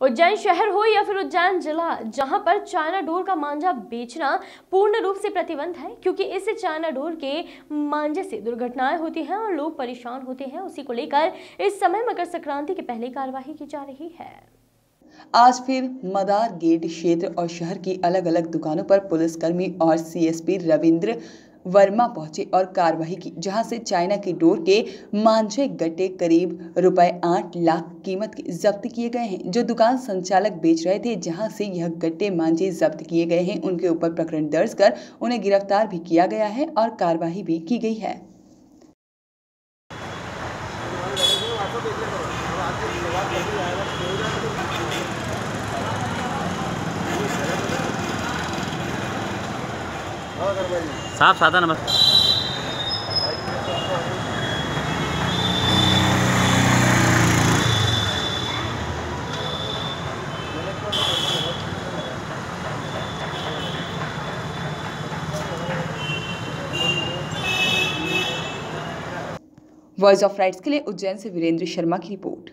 उज्जैन शहर हो या फिर उज्जैन जिला, जहाँ पर चाइना डोर का मांझा बेचना पूर्ण रूप से प्रतिबंध है, क्योंकि इस चाइना डोर के मांझे से दुर्घटनाएँ होती हैं और लोग परेशान होते हैं। उसी को लेकर इस समय मकर संक्रांति की पहली कार्यवाही की जा रही है। आज फिर मदार गेट क्षेत्र और शहर की अलग अलग दुकानों पर पुलिसकर्मी और सीएसपी रविंद्र वर्मा पहुँचे और कार्रवाई की, जहाँ से चाइना की डोर के मांझे गट्टे करीब रुपए आठ लाख कीमत के जब्त किए गए हैं। जो दुकान संचालक बेच रहे थे, जहाँ से यह गट्टे मांझे जब्त किए गए हैं, उनके ऊपर प्रकरण दर्ज कर उन्हें गिरफ़्तार भी किया गया है और कार्रवाई भी की गई है। साफ़ साधा नमस्कार वॉइस ऑफ़ राइट्स के लिए उज्जैन से वीरेंद्र शर्मा की रिपोर्ट।